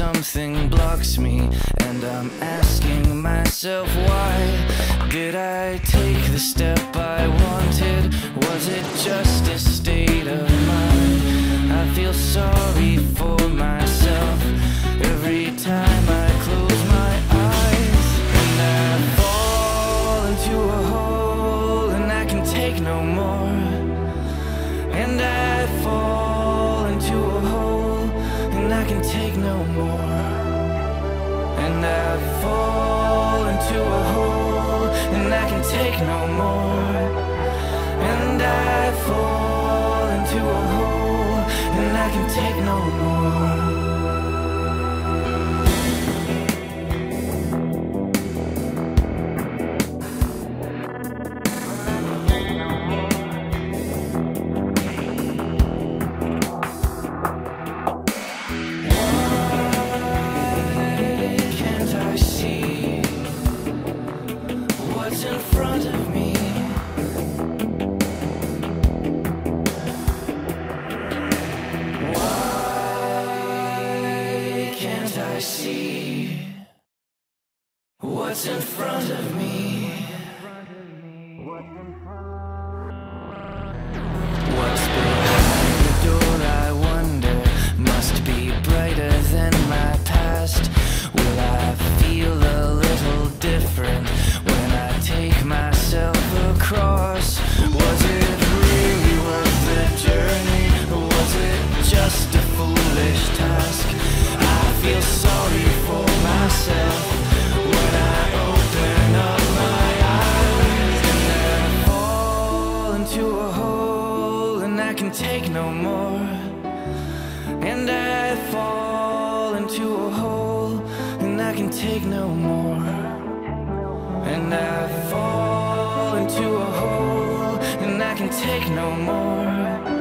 something blocks me, and I'm asking myself why. Did I take the step I wanted? Was it just a state of mind? I feel sorry for myself every time I close my eyes. And I fall into a hole, and I can take no more. Can take no more. And I fall into a hole, and I can take no more. And I fall into a hole, and I can take no more. What's in front of me? What's behind the door, I wonder, must be brighter than my past. Will I feel a little different when I take myself across? Was it really worth the journey, was it just a foolish task? I feel sorry can take no more. And I fall into a hole and I can take no more. And I fall into a hole and I can take no more.